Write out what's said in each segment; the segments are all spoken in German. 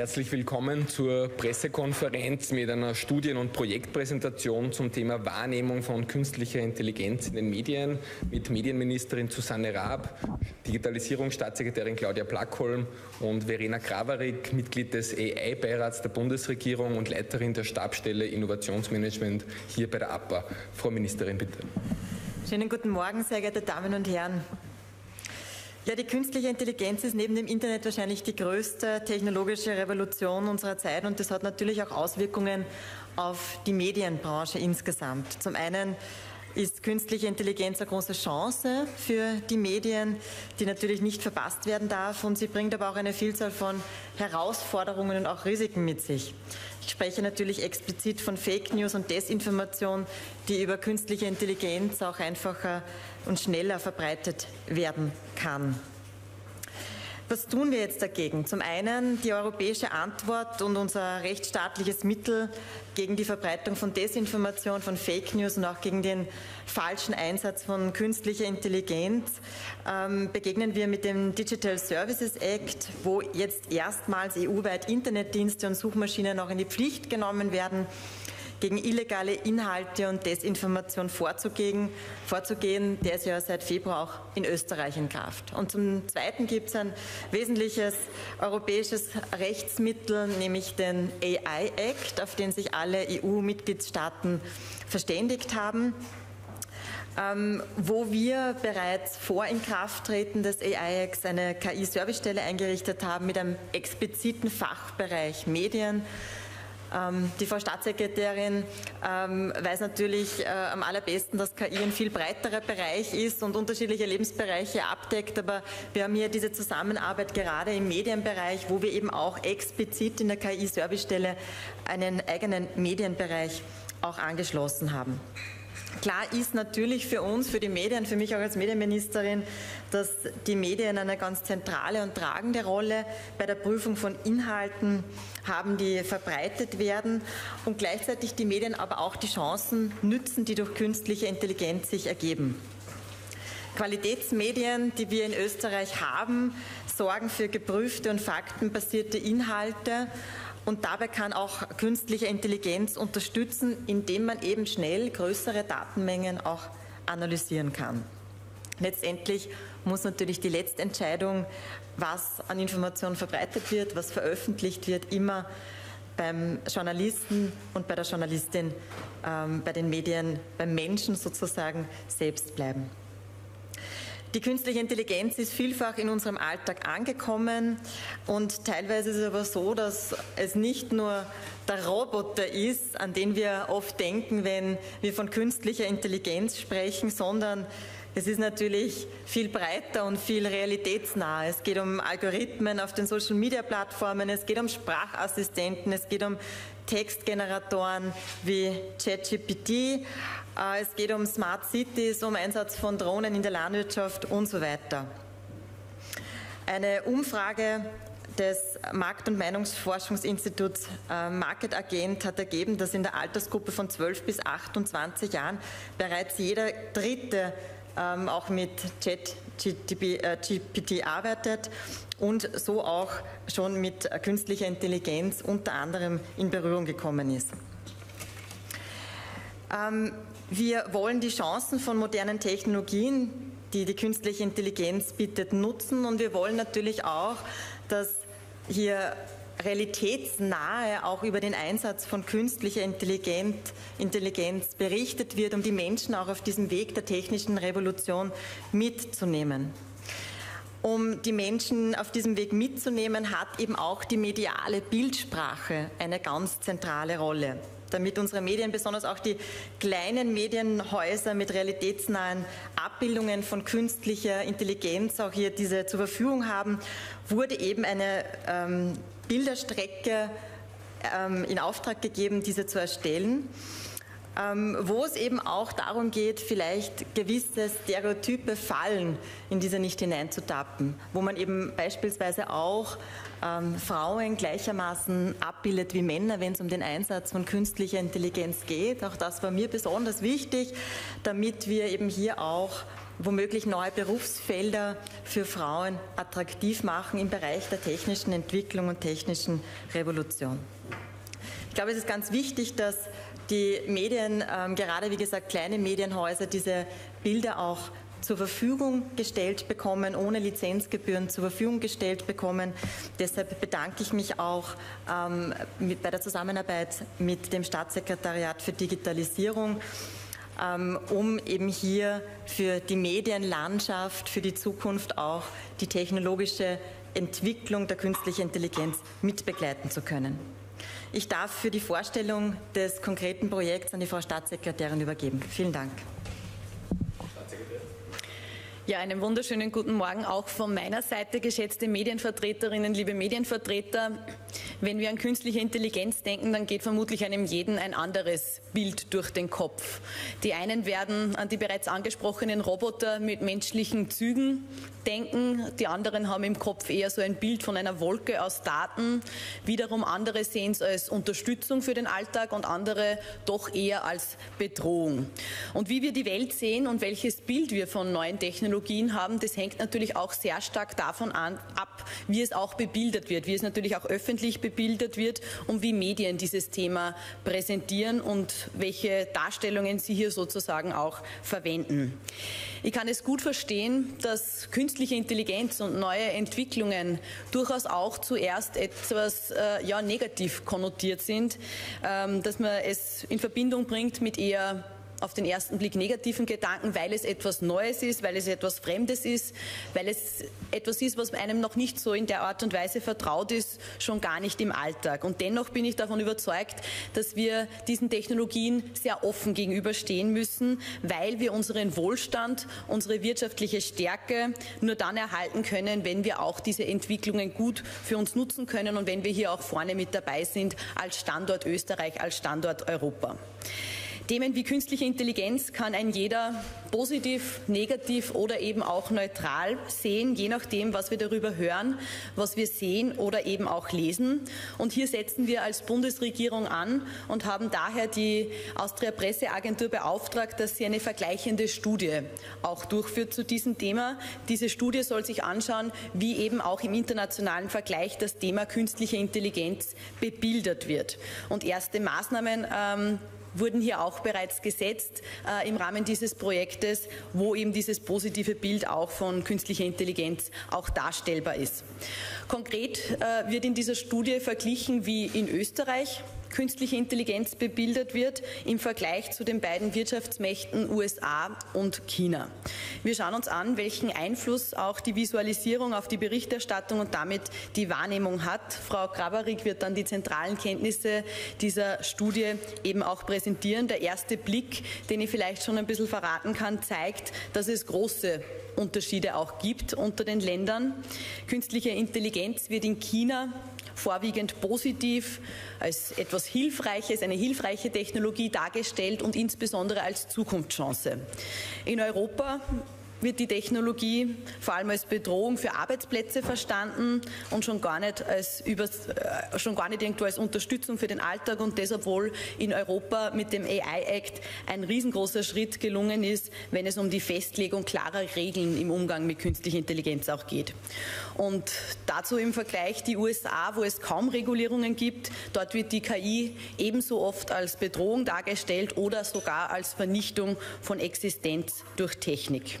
Herzlich willkommen zur Pressekonferenz mit einer Studien- und Projektpräsentation zum Thema Wahrnehmung von künstlicher Intelligenz in den Medien mit Medienministerin Susanne Raab, Digitalisierungsstaatssekretärin Claudia Plackholm und Verena Kravarik, Mitglied des AI-Beirats der Bundesregierung und Leiterin der Stabstelle Innovationsmanagement hier bei der APA. Frau Ministerin, bitte. Schönen guten Morgen, sehr geehrte Damen und Herren. Ja, die künstliche Intelligenz ist neben dem Internet wahrscheinlich die größte technologische Revolution unserer Zeit und das hat natürlich auch Auswirkungen auf die Medienbranche insgesamt. Zum einen ist künstliche Intelligenz eine große Chance für die Medien, die natürlich nicht verpasst werden darf und sie bringt aber auch eine Vielzahl von Herausforderungen und auch Risiken mit sich. Ich spreche natürlich explizit von Fake News und Desinformation, die über künstliche Intelligenz auch einfacher und schneller verbreitet werden kann. Was tun wir jetzt dagegen? Zum einen die europäische Antwort und unser rechtsstaatliches Mittel gegen die Verbreitung von Desinformation, von Fake News und auch gegen den falschen Einsatz von künstlicher Intelligenz ähm, begegnen wir mit dem Digital Services Act, wo jetzt erstmals EU-weit Internetdienste und Suchmaschinen auch in die Pflicht genommen werden gegen illegale Inhalte und Desinformation vorzugehen, vorzugehen. Der ist ja seit Februar auch in Österreich in Kraft. Und zum Zweiten gibt es ein wesentliches europäisches Rechtsmittel, nämlich den AI Act, auf den sich alle EU-Mitgliedstaaten verständigt haben. Ähm, wo wir bereits vor Inkrafttreten des AI-Acts eine KI-Servicestelle eingerichtet haben mit einem expliziten Fachbereich Medien, die Frau Staatssekretärin ähm, weiß natürlich äh, am allerbesten, dass KI ein viel breiterer Bereich ist und unterschiedliche Lebensbereiche abdeckt. Aber wir haben hier diese Zusammenarbeit gerade im Medienbereich, wo wir eben auch explizit in der KI-Servicestelle einen eigenen Medienbereich auch angeschlossen haben. Klar ist natürlich für uns, für die Medien, für mich auch als Medienministerin, dass die Medien eine ganz zentrale und tragende Rolle bei der Prüfung von Inhalten haben, die verbreitet werden und gleichzeitig die Medien aber auch die Chancen nützen, die durch künstliche Intelligenz sich ergeben. Qualitätsmedien, die wir in Österreich haben, sorgen für geprüfte und faktenbasierte Inhalte und dabei kann auch künstliche Intelligenz unterstützen, indem man eben schnell größere Datenmengen auch analysieren kann. Letztendlich muss natürlich die Letztentscheidung, was an Informationen verbreitet wird, was veröffentlicht wird, immer beim Journalisten und bei der Journalistin, ähm, bei den Medien, beim Menschen sozusagen selbst bleiben. Die künstliche Intelligenz ist vielfach in unserem Alltag angekommen und teilweise ist es aber so, dass es nicht nur der Roboter ist, an den wir oft denken, wenn wir von künstlicher Intelligenz sprechen, sondern es ist natürlich viel breiter und viel realitätsnah. Es geht um Algorithmen auf den Social-Media-Plattformen, es geht um Sprachassistenten, es geht um Textgeneratoren wie ChatGPT äh, es geht um Smart Cities, um Einsatz von Drohnen in der Landwirtschaft und so weiter. Eine Umfrage des Markt- und Meinungsforschungsinstituts äh, Market Agent hat ergeben, dass in der Altersgruppe von 12 bis 28 Jahren bereits jeder Dritte ähm, auch mit ChatGPT äh, arbeitet und so auch schon mit künstlicher Intelligenz unter anderem in Berührung gekommen ist. Ähm, wir wollen die Chancen von modernen Technologien, die die künstliche Intelligenz bietet, nutzen und wir wollen natürlich auch, dass hier realitätsnahe auch über den Einsatz von künstlicher Intelligenz berichtet wird, um die Menschen auch auf diesem Weg der technischen Revolution mitzunehmen. Um die Menschen auf diesem Weg mitzunehmen, hat eben auch die mediale Bildsprache eine ganz zentrale Rolle damit unsere Medien, besonders auch die kleinen Medienhäuser mit realitätsnahen Abbildungen von künstlicher Intelligenz auch hier diese zur Verfügung haben, wurde eben eine ähm, Bilderstrecke ähm, in Auftrag gegeben, diese zu erstellen. Ähm, wo es eben auch darum geht, vielleicht gewisse Stereotype Fallen in diese nicht hineinzutappen, wo man eben beispielsweise auch ähm, Frauen gleichermaßen abbildet wie Männer, wenn es um den Einsatz von künstlicher Intelligenz geht. Auch das war mir besonders wichtig, damit wir eben hier auch womöglich neue Berufsfelder für Frauen attraktiv machen im Bereich der technischen Entwicklung und technischen Revolution. Ich glaube, es ist ganz wichtig, dass die Medien, ähm, gerade wie gesagt kleine Medienhäuser, diese Bilder auch zur Verfügung gestellt bekommen, ohne Lizenzgebühren zur Verfügung gestellt bekommen. Deshalb bedanke ich mich auch ähm, mit, bei der Zusammenarbeit mit dem Staatssekretariat für Digitalisierung, um eben hier für die Medienlandschaft, für die Zukunft auch die technologische Entwicklung der künstlichen Intelligenz mitbegleiten zu können. Ich darf für die Vorstellung des konkreten Projekts an die Frau Staatssekretärin übergeben. Vielen Dank. Ja, einen wunderschönen guten Morgen auch von meiner Seite, geschätzte Medienvertreterinnen, liebe Medienvertreter. Wenn wir an künstliche Intelligenz denken, dann geht vermutlich einem jeden ein anderes Bild durch den Kopf. Die einen werden an die bereits angesprochenen Roboter mit menschlichen Zügen denken, die anderen haben im Kopf eher so ein Bild von einer Wolke aus Daten. Wiederum andere sehen es als Unterstützung für den Alltag und andere doch eher als Bedrohung. Und wie wir die Welt sehen und welches Bild wir von neuen Technologien haben, das hängt natürlich auch sehr stark davon an, ab, wie es auch bebildert wird, wie es natürlich auch öffentlich bebildert wird und wie Medien dieses Thema präsentieren und welche Darstellungen sie hier sozusagen auch verwenden. Ich kann es gut verstehen, dass künstliche Intelligenz und neue Entwicklungen durchaus auch zuerst etwas äh, ja, negativ konnotiert sind, ähm, dass man es in Verbindung bringt mit eher auf den ersten Blick negativen Gedanken, weil es etwas Neues ist, weil es etwas Fremdes ist, weil es etwas ist, was einem noch nicht so in der Art und Weise vertraut ist, schon gar nicht im Alltag. Und dennoch bin ich davon überzeugt, dass wir diesen Technologien sehr offen gegenüberstehen müssen, weil wir unseren Wohlstand, unsere wirtschaftliche Stärke nur dann erhalten können, wenn wir auch diese Entwicklungen gut für uns nutzen können und wenn wir hier auch vorne mit dabei sind als Standort Österreich, als Standort Europa. Themen wie künstliche Intelligenz kann ein jeder positiv, negativ oder eben auch neutral sehen, je nachdem, was wir darüber hören, was wir sehen oder eben auch lesen. Und hier setzen wir als Bundesregierung an und haben daher die Austria Presseagentur beauftragt, dass sie eine vergleichende Studie auch durchführt zu diesem Thema. Diese Studie soll sich anschauen, wie eben auch im internationalen Vergleich das Thema künstliche Intelligenz bebildert wird. Und erste Maßnahmen ähm, wurden hier auch bereits gesetzt äh, im Rahmen dieses Projektes, wo eben dieses positive Bild auch von künstlicher Intelligenz auch darstellbar ist. Konkret äh, wird in dieser Studie verglichen, wie in Österreich künstliche Intelligenz bebildert wird im Vergleich zu den beiden Wirtschaftsmächten USA und China. Wir schauen uns an, welchen Einfluss auch die Visualisierung auf die Berichterstattung und damit die Wahrnehmung hat. Frau Grabarik wird dann die zentralen Kenntnisse dieser Studie eben auch präsentieren. Der erste Blick, den ich vielleicht schon ein bisschen verraten kann, zeigt, dass es große Unterschiede auch gibt unter den Ländern. Künstliche Intelligenz wird in China vorwiegend positiv als etwas Hilfreiches, eine hilfreiche Technologie dargestellt und insbesondere als Zukunftschance. In Europa wird die Technologie vor allem als Bedrohung für Arbeitsplätze verstanden und schon gar nicht als über, äh, schon gar nicht irgendwo als Unterstützung für den Alltag und deshalb wohl in Europa mit dem AI Act ein riesengroßer Schritt gelungen ist, wenn es um die Festlegung klarer Regeln im Umgang mit künstlicher Intelligenz auch geht. Und dazu im Vergleich die USA, wo es kaum Regulierungen gibt, dort wird die KI ebenso oft als Bedrohung dargestellt oder sogar als Vernichtung von Existenz durch Technik.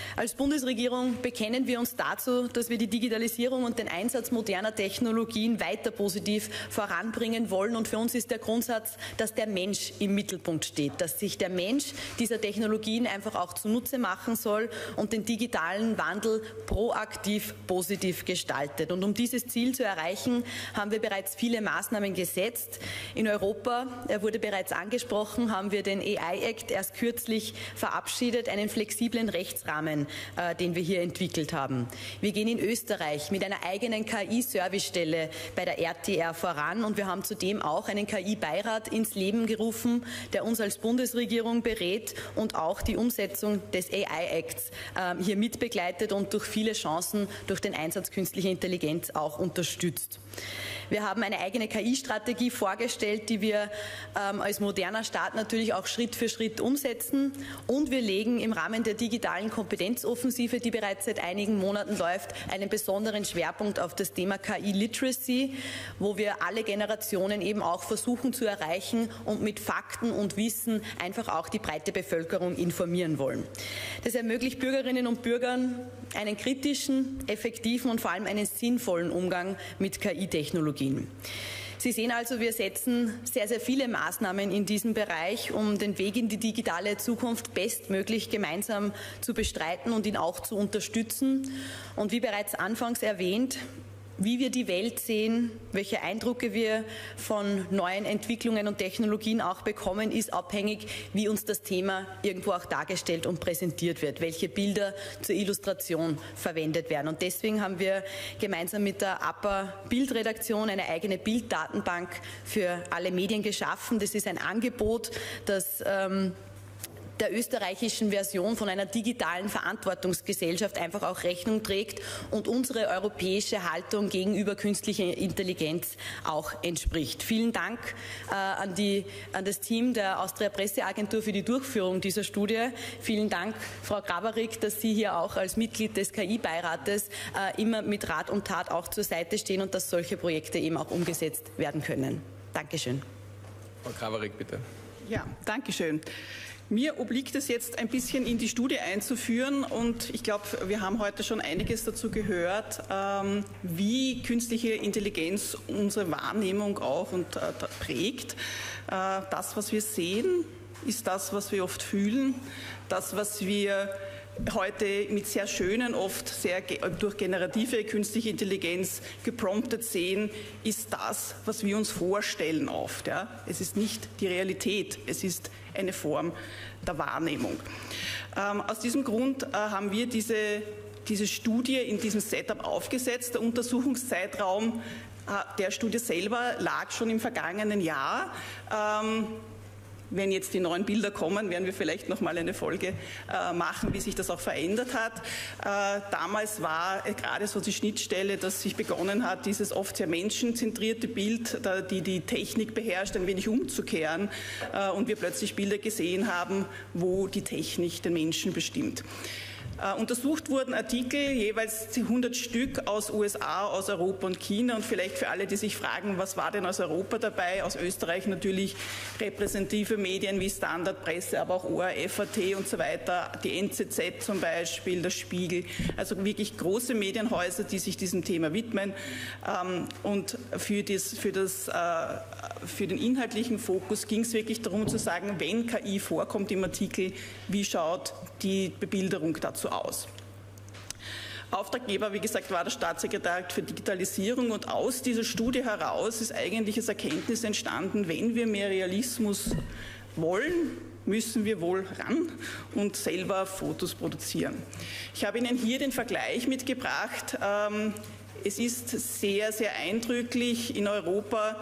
Als Bundesregierung bekennen wir uns dazu, dass wir die Digitalisierung und den Einsatz moderner Technologien weiter positiv voranbringen wollen. Und für uns ist der Grundsatz, dass der Mensch im Mittelpunkt steht, dass sich der Mensch dieser Technologien einfach auch zunutze machen soll und den digitalen Wandel proaktiv positiv gestaltet. Und um dieses Ziel zu erreichen, haben wir bereits viele Maßnahmen gesetzt. In Europa, er wurde bereits angesprochen, haben wir den AI Act erst kürzlich verabschiedet, einen flexiblen Rechtsrahmen Rahmen, äh, den wir hier entwickelt haben. Wir gehen in Österreich mit einer eigenen KI-Servicestelle bei der RTR voran und wir haben zudem auch einen KI-Beirat ins Leben gerufen, der uns als Bundesregierung berät und auch die Umsetzung des AI-Acts äh, hier mitbegleitet und durch viele Chancen durch den Einsatz künstlicher Intelligenz auch unterstützt. Wir haben eine eigene KI-Strategie vorgestellt, die wir ähm, als moderner Staat natürlich auch Schritt für Schritt umsetzen. Und wir legen im Rahmen der digitalen Kompetenzoffensive, die bereits seit einigen Monaten läuft, einen besonderen Schwerpunkt auf das Thema KI-Literacy, wo wir alle Generationen eben auch versuchen zu erreichen und mit Fakten und Wissen einfach auch die breite Bevölkerung informieren wollen. Das ermöglicht Bürgerinnen und Bürgern einen kritischen, effektiven und vor allem einen sinnvollen Umgang mit KI-Technologie. Sie sehen also, wir setzen sehr, sehr viele Maßnahmen in diesem Bereich, um den Weg in die digitale Zukunft bestmöglich gemeinsam zu bestreiten und ihn auch zu unterstützen. Und wie bereits anfangs erwähnt, wie wir die Welt sehen, welche Eindrücke wir von neuen Entwicklungen und Technologien auch bekommen, ist abhängig, wie uns das Thema irgendwo auch dargestellt und präsentiert wird, welche Bilder zur Illustration verwendet werden. Und deswegen haben wir gemeinsam mit der APA Bildredaktion eine eigene Bilddatenbank für alle Medien geschaffen. Das ist ein Angebot, das ähm, der österreichischen Version von einer digitalen Verantwortungsgesellschaft einfach auch Rechnung trägt und unsere europäische Haltung gegenüber künstlicher Intelligenz auch entspricht. Vielen Dank äh, an, die, an das Team der Austria Presseagentur für die Durchführung dieser Studie. Vielen Dank, Frau Graberig, dass Sie hier auch als Mitglied des KI-Beirates äh, immer mit Rat und Tat auch zur Seite stehen und dass solche Projekte eben auch umgesetzt werden können. Dankeschön. Frau Graberig, bitte. Ja, danke schön. Mir obliegt es jetzt ein bisschen in die Studie einzuführen und ich glaube, wir haben heute schon einiges dazu gehört, ähm, wie künstliche Intelligenz unsere Wahrnehmung auch und äh, prägt. Äh, das, was wir sehen, ist das, was wir oft fühlen. Das, was wir heute mit sehr schönen, oft sehr durch generative künstliche Intelligenz gepromptet sehen, ist das, was wir uns vorstellen oft. Ja. Es ist nicht die Realität, es ist eine Form der Wahrnehmung. Ähm, aus diesem Grund äh, haben wir diese, diese Studie in diesem Setup aufgesetzt. Der Untersuchungszeitraum äh, der Studie selber lag schon im vergangenen Jahr. Ähm, wenn jetzt die neuen Bilder kommen, werden wir vielleicht noch mal eine Folge äh, machen, wie sich das auch verändert hat. Äh, damals war gerade so die Schnittstelle, dass sich begonnen hat, dieses oft sehr menschenzentrierte Bild, da, die die Technik beherrscht, ein wenig umzukehren äh, und wir plötzlich Bilder gesehen haben, wo die Technik den Menschen bestimmt. Äh, untersucht wurden Artikel, jeweils 100 Stück aus USA, aus Europa und China. Und vielleicht für alle, die sich fragen, was war denn aus Europa dabei? Aus Österreich natürlich repräsentative Medien wie Standardpresse, aber auch ORF, AT und so weiter, die NZZ zum Beispiel, der Spiegel. Also wirklich große Medienhäuser, die sich diesem Thema widmen. Ähm, und für, das, für, das, äh, für den inhaltlichen Fokus ging es wirklich darum zu sagen, wenn KI vorkommt im Artikel, wie schaut die Bebilderung dazu aus. Auftraggeber, wie gesagt, war der Staatssekretariat für Digitalisierung und aus dieser Studie heraus ist eigentlich das Erkenntnis entstanden, wenn wir mehr Realismus wollen, müssen wir wohl ran und selber Fotos produzieren. Ich habe Ihnen hier den Vergleich mitgebracht. Ähm, es ist sehr, sehr eindrücklich in Europa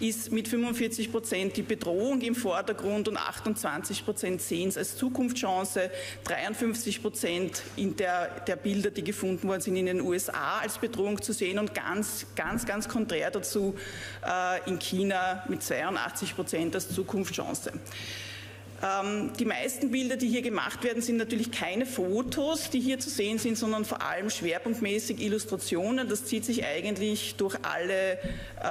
ist mit 45 Prozent die Bedrohung im Vordergrund und 28 Prozent sehen es als Zukunftschance. 53 Prozent der, der Bilder, die gefunden worden sind in den USA als Bedrohung zu sehen und ganz, ganz, ganz konträr dazu äh, in China mit 82 Prozent als Zukunftschance. Ähm, die meisten Bilder, die hier gemacht werden, sind natürlich keine Fotos, die hier zu sehen sind, sondern vor allem schwerpunktmäßig Illustrationen. Das zieht sich eigentlich durch alle, äh,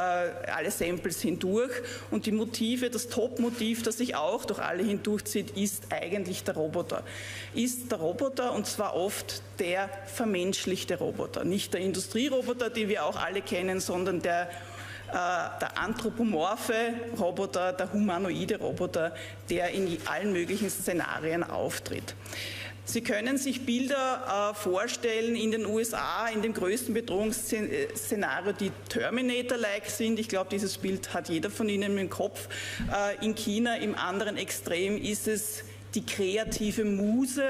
alle Samples hindurch. Und die Motive, das Top-Motiv, das sich auch durch alle hindurchzieht, ist eigentlich der Roboter. Ist der Roboter und zwar oft der vermenschlichte Roboter. Nicht der Industrieroboter, den wir auch alle kennen, sondern der der anthropomorphe Roboter, der humanoide Roboter, der in allen möglichen Szenarien auftritt. Sie können sich Bilder äh, vorstellen in den USA, in dem größten Bedrohungsszenario, die Terminator-like sind. Ich glaube, dieses Bild hat jeder von Ihnen im Kopf. Äh, in China im anderen Extrem ist es die kreative Muse,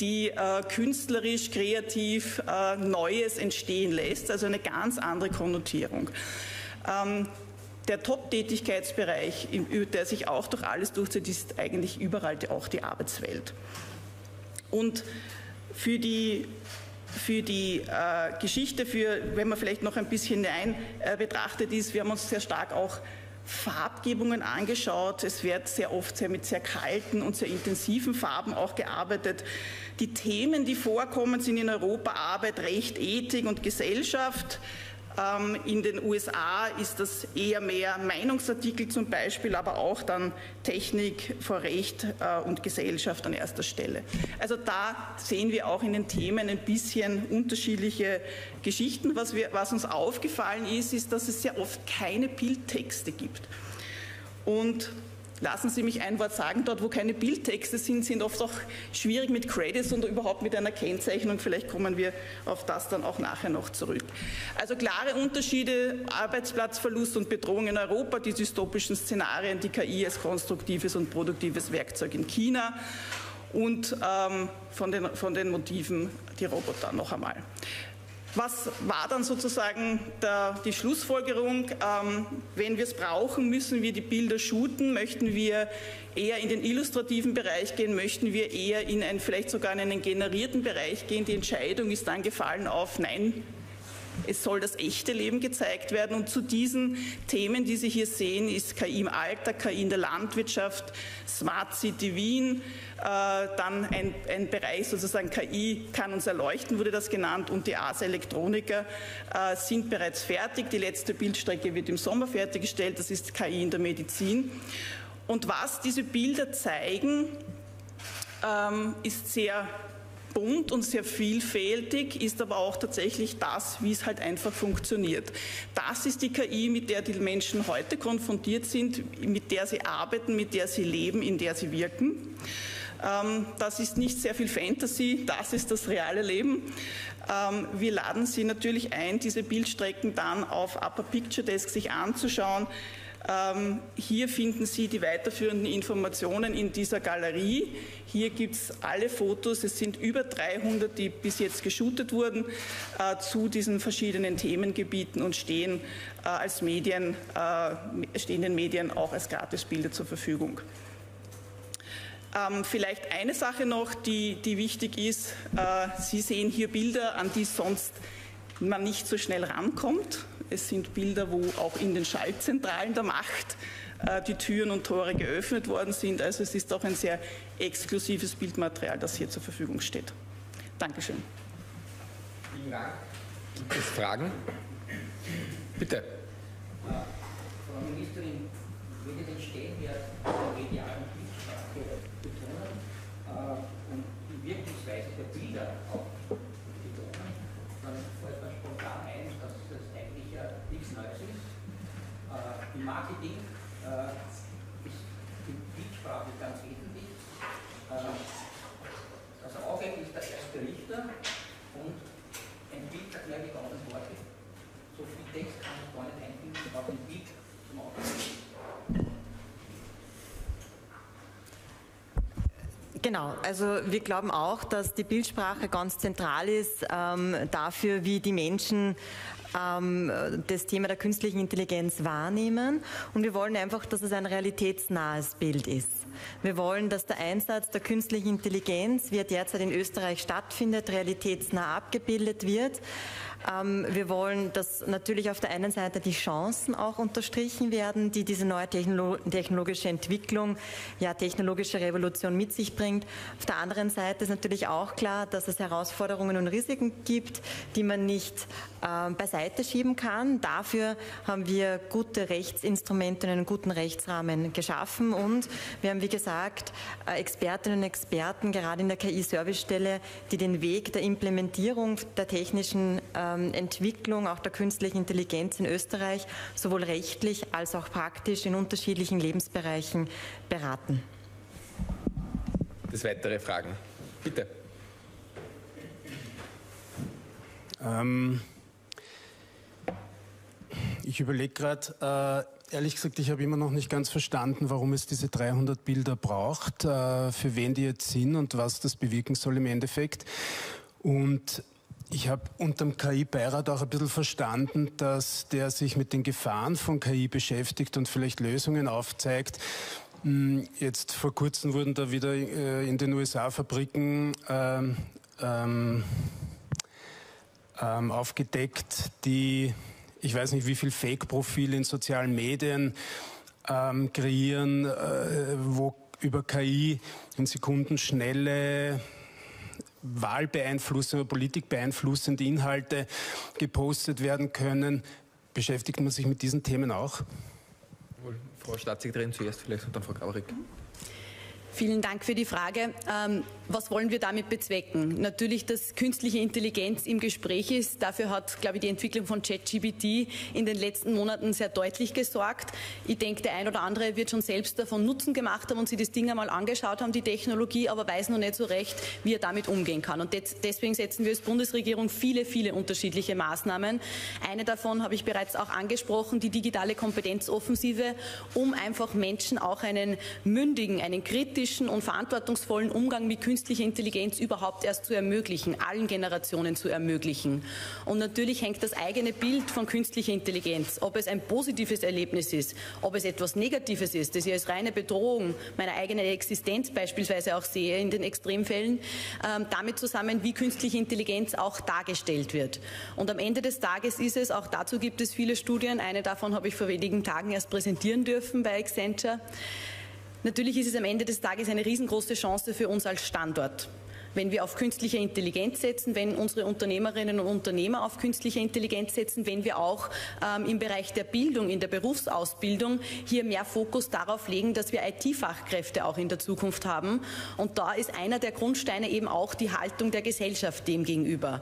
die äh, künstlerisch, kreativ äh, Neues entstehen lässt, also eine ganz andere Konnotierung. Ähm, der Top-Tätigkeitsbereich, der sich auch durch alles durchzieht, ist eigentlich überall auch die Arbeitswelt. Und für die, für die äh, Geschichte, für, wenn man vielleicht noch ein bisschen hinein äh, betrachtet ist, wir haben uns sehr stark auch Farbgebungen angeschaut. Es wird sehr oft sehr mit sehr kalten und sehr intensiven Farben auch gearbeitet. Die Themen, die vorkommen, sind in Europa Arbeit, Recht, Ethik und Gesellschaft. Ähm, in den USA ist das eher mehr Meinungsartikel zum Beispiel, aber auch dann Technik vor Recht äh, und Gesellschaft an erster Stelle. Also da sehen wir auch in den Themen ein bisschen unterschiedliche Geschichten. Was, wir, was uns aufgefallen ist, ist, dass es sehr oft keine Bildtexte gibt. Und Lassen Sie mich ein Wort sagen, dort wo keine Bildtexte sind, sind oft auch schwierig mit Credits und überhaupt mit einer Kennzeichnung. Vielleicht kommen wir auf das dann auch nachher noch zurück. Also klare Unterschiede, Arbeitsplatzverlust und Bedrohung in Europa, die dystopischen Szenarien, die KI als konstruktives und produktives Werkzeug in China und ähm, von, den, von den Motiven die Roboter noch einmal. Was war dann sozusagen der, die Schlussfolgerung? Ähm, wenn wir es brauchen, müssen wir die Bilder shooten. Möchten wir eher in den illustrativen Bereich gehen? Möchten wir eher in einen, vielleicht sogar in einen generierten Bereich gehen? Die Entscheidung ist dann gefallen auf Nein, es soll das echte Leben gezeigt werden. Und zu diesen Themen, die Sie hier sehen, ist KI im Alter, KI in der Landwirtschaft, Smart City Wien, äh, dann ein, ein, Bereich sozusagen KI kann uns erleuchten, wurde das genannt, und die ASA Elektroniker äh, sind bereits fertig. Die letzte Bildstrecke wird im Sommer fertiggestellt. Das ist KI in der Medizin. Und was diese Bilder zeigen, ähm, ist sehr bunt und sehr vielfältig, ist aber auch tatsächlich das, wie es halt einfach funktioniert. Das ist die KI, mit der die Menschen heute konfrontiert sind, mit der sie arbeiten, mit der sie leben, in der sie wirken. Ähm, das ist nicht sehr viel Fantasy, das ist das reale Leben. Ähm, wir laden Sie natürlich ein, diese Bildstrecken dann auf Upper Picture Desk sich anzuschauen. Ähm, hier finden Sie die weiterführenden Informationen in dieser Galerie. Hier gibt es alle Fotos, es sind über 300, die bis jetzt geshootet wurden, äh, zu diesen verschiedenen Themengebieten und stehen, äh, als Medien, äh, stehen den Medien auch als Gratisbilder zur Verfügung. Ähm, vielleicht eine Sache noch, die, die wichtig ist. Äh, Sie sehen hier Bilder, an die sonst man nicht so schnell rankommt. Es sind Bilder, wo auch in den Schaltzentralen der Macht äh, die Türen und Tore geöffnet worden sind. Also es ist auch ein sehr exklusives Bildmaterial, das hier zur Verfügung steht. Dankeschön. Vielen Dank. Gibt es Fragen? Bitte. Frau Ministerin, würde den Stellenwert der medialen Bildsprache betonen äh, und die Wirkungsweise der Bilder auch Im Marketing äh, ist die Bildsprache ganz wesentlich. Äh, das Auge ist der erste Richter und ein Bild sagt mehr die tausend Worte. So viel Text kann ich gar nicht einbinden, ich brauche ein Bild zum Auge. Genau, also wir glauben auch, dass die Bildsprache ganz zentral ist ähm, dafür, wie die Menschen ähm, das Thema der künstlichen Intelligenz wahrnehmen und wir wollen einfach, dass es ein realitätsnahes Bild ist. Wir wollen, dass der Einsatz der künstlichen Intelligenz, wie er derzeit in Österreich stattfindet, realitätsnah abgebildet wird. Ähm, wir wollen, dass natürlich auf der einen Seite die Chancen auch unterstrichen werden, die diese neue technologische Entwicklung, ja technologische Revolution mit sich bringt. Auf der anderen Seite ist natürlich auch klar, dass es Herausforderungen und Risiken gibt, die man nicht äh, beiseite schieben kann. Dafür haben wir gute Rechtsinstrumente und einen guten Rechtsrahmen geschaffen und wir haben, wie gesagt, äh, Expertinnen und Experten, gerade in der KI-Servicestelle, die den Weg der Implementierung der technischen ähm, Entwicklung, auch der künstlichen Intelligenz in Österreich, sowohl rechtlich als auch praktisch in unterschiedlichen Lebensbereichen beraten. Das weitere Fragen. Bitte. Ähm, ich überlege gerade, ehrlich gesagt, ich habe immer noch nicht ganz verstanden, warum es diese 300 Bilder braucht, äh, für wen die jetzt sind und was das bewirken soll im Endeffekt. Und ich habe unter dem KI-Beirat auch ein bisschen verstanden, dass der sich mit den Gefahren von KI beschäftigt und vielleicht Lösungen aufzeigt. Hm, jetzt vor kurzem wurden da wieder äh, in den USA Fabriken ähm, ähm, ähm, aufgedeckt, die ich weiß nicht, wie viel Fake-Profile in sozialen Medien ähm, kreieren, äh, wo über KI in Sekundenschnelle wahlbeeinflussende, politikbeeinflussende Inhalte gepostet werden können. Beschäftigt man sich mit diesen Themen auch? Frau Staatssekretärin zuerst vielleicht und dann Frau Graurig. Vielen Dank für die Frage. Ähm, was wollen wir damit bezwecken? Natürlich, dass künstliche Intelligenz im Gespräch ist. Dafür hat, glaube ich, die Entwicklung von ChatGPT in den letzten Monaten sehr deutlich gesorgt. Ich denke, der ein oder andere wird schon selbst davon Nutzen gemacht haben und sich das Ding einmal angeschaut haben, die Technologie, aber weiß noch nicht so recht, wie er damit umgehen kann. Und deswegen setzen wir als Bundesregierung viele, viele unterschiedliche Maßnahmen. Eine davon habe ich bereits auch angesprochen, die digitale Kompetenzoffensive, um einfach Menschen auch einen mündigen, einen kritischen kritischen und verantwortungsvollen Umgang mit künstlicher Intelligenz überhaupt erst zu ermöglichen, allen Generationen zu ermöglichen. Und natürlich hängt das eigene Bild von künstlicher Intelligenz, ob es ein positives Erlebnis ist, ob es etwas Negatives ist, das ich als reine Bedrohung meiner eigenen Existenz beispielsweise auch sehe in den Extremfällen, ähm, damit zusammen, wie künstliche Intelligenz auch dargestellt wird. Und am Ende des Tages ist es, auch dazu gibt es viele Studien, eine davon habe ich vor wenigen Tagen erst präsentieren dürfen bei Accenture, Natürlich ist es am Ende des Tages eine riesengroße Chance für uns als Standort. Wenn wir auf künstliche Intelligenz setzen, wenn unsere Unternehmerinnen und Unternehmer auf künstliche Intelligenz setzen, wenn wir auch ähm, im Bereich der Bildung, in der Berufsausbildung hier mehr Fokus darauf legen, dass wir IT-Fachkräfte auch in der Zukunft haben. Und da ist einer der Grundsteine eben auch die Haltung der Gesellschaft dem gegenüber.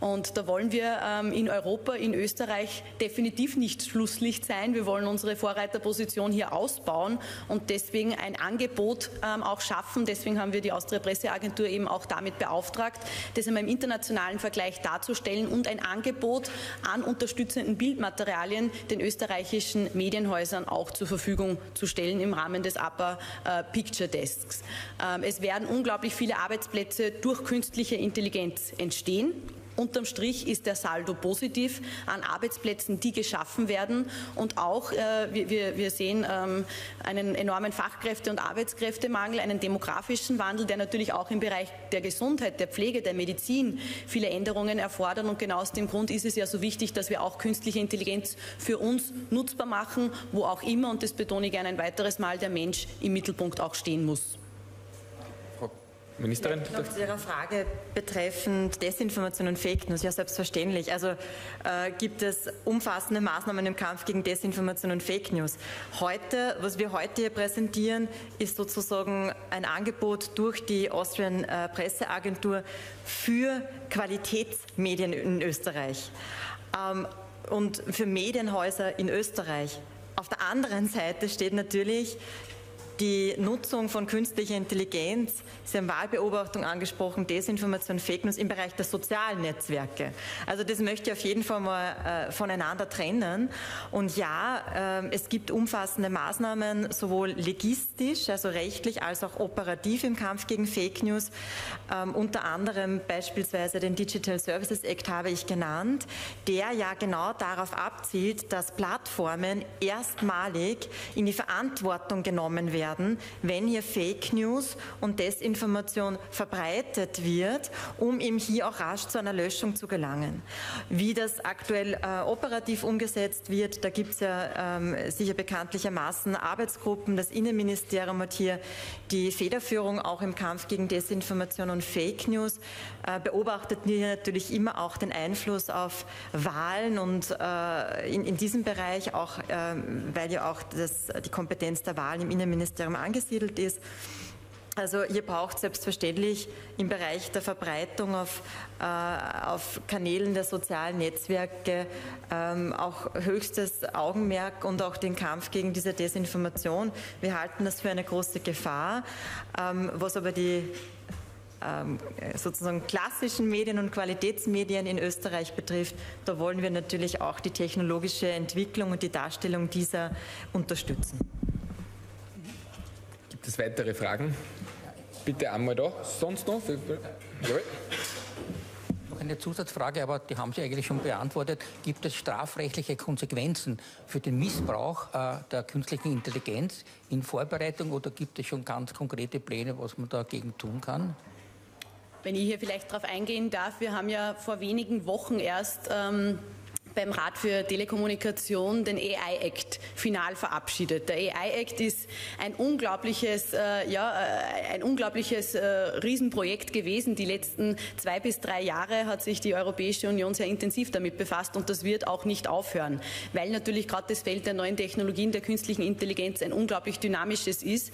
Und da wollen wir ähm, in Europa, in Österreich definitiv nicht Schlusslicht sein. Wir wollen unsere Vorreiterposition hier ausbauen und deswegen ein Angebot ähm, auch schaffen. Deswegen haben wir die Austria Presseagentur eben auch damit beauftragt, das einmal im internationalen Vergleich darzustellen und ein Angebot an unterstützenden Bildmaterialien den österreichischen Medienhäusern auch zur Verfügung zu stellen im Rahmen des Upper äh, Picture Desks. Ähm, es werden unglaublich viele Arbeitsplätze durch künstliche Intelligenz entstehen. Unterm Strich ist der Saldo positiv an Arbeitsplätzen, die geschaffen werden. Und auch, äh, wir, wir, sehen ähm, einen enormen Fachkräfte- und Arbeitskräftemangel, einen demografischen Wandel, der natürlich auch im Bereich der Gesundheit, der Pflege, der Medizin viele Änderungen erfordert. Und genau aus dem Grund ist es ja so wichtig, dass wir auch künstliche Intelligenz für uns nutzbar machen, wo auch immer, und das betone ich gerne ein weiteres Mal, der Mensch im Mittelpunkt auch stehen muss. Ministerin? Ja, noch zu Ihrer Frage betreffend Desinformation und Fake News. Ja, selbstverständlich. Also äh, gibt es umfassende Maßnahmen im Kampf gegen Desinformation und Fake News. Heute, was wir heute hier präsentieren, ist sozusagen ein Angebot durch die Austrian äh, Presseagentur für Qualitätsmedien in Österreich ähm, und für Medienhäuser in Österreich. Auf der anderen Seite steht natürlich die Nutzung von künstlicher Intelligenz, Sie haben Wahlbeobachtung angesprochen, Desinformation, Fake News im Bereich der sozialen Netzwerke. Also das möchte ich auf jeden Fall mal äh, voneinander trennen. Und ja, äh, es gibt umfassende Maßnahmen, sowohl legistisch, also rechtlich, als auch operativ im Kampf gegen Fake News. Ähm, unter anderem beispielsweise den Digital Services Act habe ich genannt, der ja genau darauf abzielt, dass Plattformen erstmalig in die Verantwortung genommen werden werden, wenn hier Fake News und Desinformation verbreitet wird, um eben hier auch rasch zu einer Löschung zu gelangen. Wie das aktuell äh, operativ umgesetzt wird, da gibt es ja ähm, sicher bekanntlichermaßen Arbeitsgruppen. Das Innenministerium hat hier die Federführung auch im Kampf gegen Desinformation und Fake News. Äh, beobachtet wir natürlich immer auch den Einfluss auf Wahlen und äh, in, in, diesem Bereich auch, äh, weil ja auch das, die Kompetenz der Wahl im Innenministerium Ministerium angesiedelt ist. Also hier braucht selbstverständlich im Bereich der Verbreitung auf, äh, auf Kanälen der sozialen Netzwerke ähm, auch höchstes Augenmerk und auch den Kampf gegen diese Desinformation. Wir halten das für eine große Gefahr. Ähm, was aber die äh, ähm, sozusagen klassischen Medien und Qualitätsmedien in Österreich betrifft, da wollen wir natürlich auch die technologische Entwicklung und die Darstellung dieser unterstützen. Gibt es weitere Fragen? Bitte einmal da. Sonst noch? Jawohl eine Zusatzfrage, aber die haben Sie eigentlich schon beantwortet. Gibt es strafrechtliche Konsequenzen für den Missbrauch äh, der künstlichen Intelligenz in Vorbereitung oder gibt es schon ganz konkrete Pläne, was man dagegen tun kann? Wenn ich hier vielleicht darauf eingehen darf, wir haben ja vor wenigen Wochen erst ähm, beim Rat für Telekommunikation den AI Act final verabschiedet. Der AI Act ist ein unglaubliches, äh, ja, äh, ein unglaubliches äh, Riesenprojekt gewesen. Die letzten zwei bis drei Jahre hat sich die Europäische Union sehr intensiv damit befasst und das wird auch nicht aufhören, weil natürlich gerade das Feld der neuen Technologien, der künstlichen Intelligenz ein unglaublich dynamisches ist.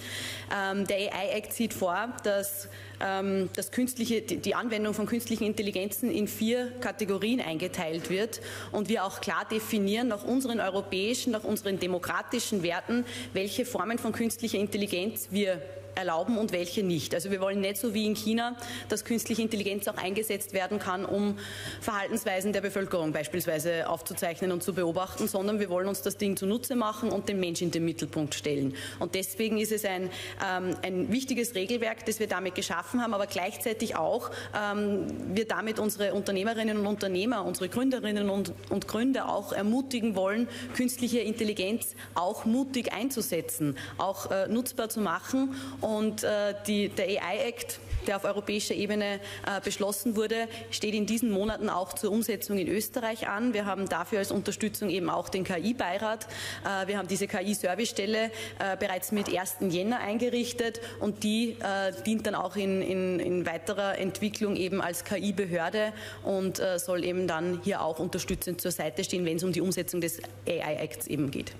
Ähm, der AI Act sieht vor, dass ähm, dass künstliche, die Anwendung von künstlichen Intelligenzen in vier Kategorien eingeteilt wird und wir auch klar definieren nach unseren europäischen, nach unseren demokratischen Werten, welche Formen von künstlicher Intelligenz wir erlauben und welche nicht. Also wir wollen nicht so wie in China, dass künstliche Intelligenz auch eingesetzt werden kann, um Verhaltensweisen der Bevölkerung beispielsweise aufzuzeichnen und zu beobachten, sondern wir wollen uns das Ding zunutze machen und den Mensch in den Mittelpunkt stellen. Und deswegen ist es ein, ähm, ein wichtiges Regelwerk, das wir damit geschaffen haben, aber gleichzeitig auch ähm, wir damit unsere Unternehmerinnen und Unternehmer, unsere Gründerinnen und, und Gründer auch ermutigen wollen, künstliche Intelligenz auch mutig einzusetzen, auch äh, nutzbar zu machen und äh, die, der AI-Act, der auf europäischer Ebene äh, beschlossen wurde, steht in diesen Monaten auch zur Umsetzung in Österreich an. Wir haben dafür als Unterstützung eben auch den KI-Beirat. Äh, wir haben diese KI-Servicestelle äh, bereits mit 1. Jänner eingerichtet und die äh, dient dann auch in, in, in, weiterer Entwicklung eben als KI-Behörde und äh, soll eben dann hier auch unterstützend zur Seite stehen, wenn es um die Umsetzung des AI-Acts eben geht.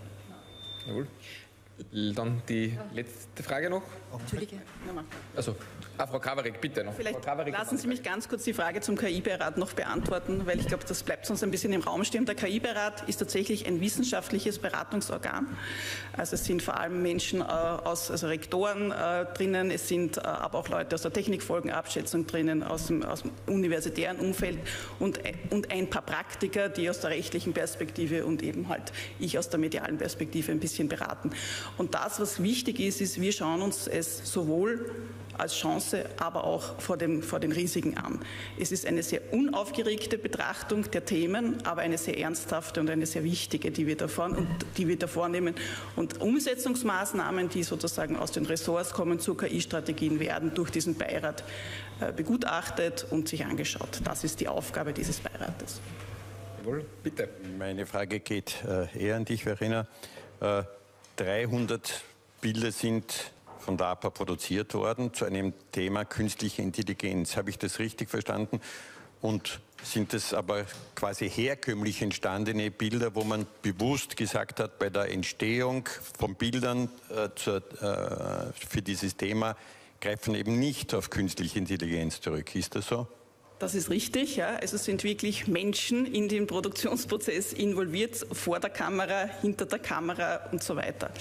Jawohl. Dann die letzte Frage noch. Entschuldige. Also, ah, Frau Kawarek, bitte noch. Vielleicht Kawarek, lassen Sie mich ganz kurz die Frage zum KI-Beirat noch beantworten, weil ich glaube, das bleibt sonst ein bisschen im Raum stehen. Der KI-Beirat ist tatsächlich ein wissenschaftliches Beratungsorgan. Also es sind vor allem Menschen äh, aus, also Rektoren äh, drinnen, es sind äh, aber auch Leute aus der Technikfolgenabschätzung drinnen, aus dem, aus dem universitären Umfeld und, und ein paar Praktiker, die aus der rechtlichen Perspektive und eben halt ich aus der medialen Perspektive ein bisschen beraten. Und das, was wichtig ist, ist, wir schauen uns es sowohl als Chance, aber auch vor, dem, vor den Risiken an. Es ist eine sehr unaufgeregte Betrachtung der Themen, aber eine sehr ernsthafte und eine sehr wichtige, die wir da, und die wir da vornehmen. Und Umsetzungsmaßnahmen, die sozusagen aus den Ressorts kommen zu KI-Strategien, werden durch diesen Beirat äh, begutachtet und sich angeschaut. Das ist die Aufgabe dieses Beirates. Jawohl, bitte. Meine Frage geht äh, eher an dich, Verena. Äh, 300 Bilder sind von der APA produziert worden zu einem Thema künstliche Intelligenz. Habe ich das richtig verstanden? Und sind es aber quasi herkömmlich entstandene Bilder, wo man bewusst gesagt hat, bei der Entstehung von Bildern äh, zur, äh, für dieses Thema greifen eben nicht auf künstliche Intelligenz zurück. Ist das so? Das ist richtig. Ja. Also sind wirklich Menschen in den Produktionsprozess involviert, vor der Kamera, hinter der Kamera und so weiter.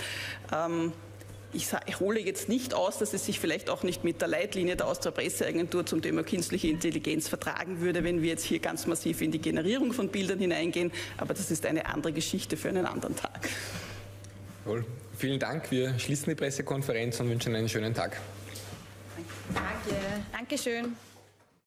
Ähm, ich, hole jetzt nicht aus, dass es sich vielleicht auch nicht mit der Leitlinie der Austria Presseagentur zum Thema künstliche Intelligenz vertragen würde, wenn wir jetzt hier ganz massiv in die Generierung von Bildern hineingehen. Aber das ist eine andere Geschichte für einen anderen Tag. Cool. Vielen Dank. Wir schließen die Pressekonferenz und wünschen einen schönen Tag. Danke. Dankeschön.